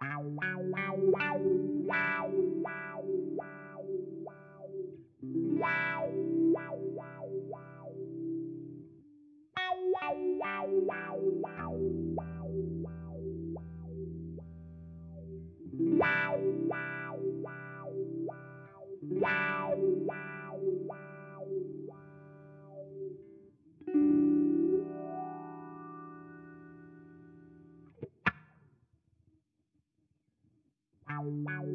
Wow, wow, wow.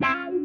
Bye.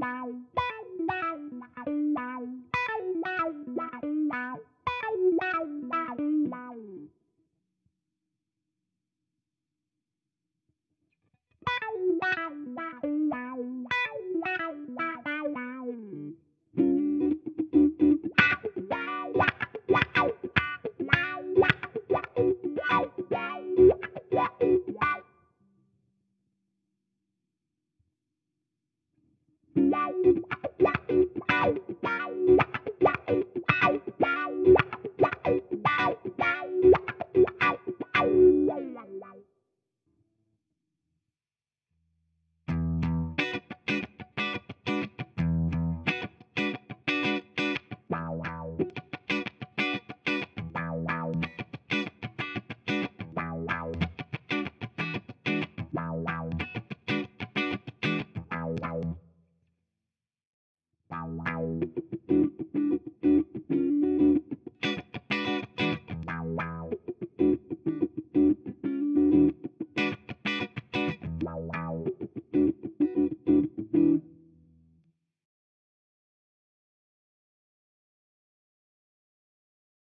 Bye. Wow, wow. Wow.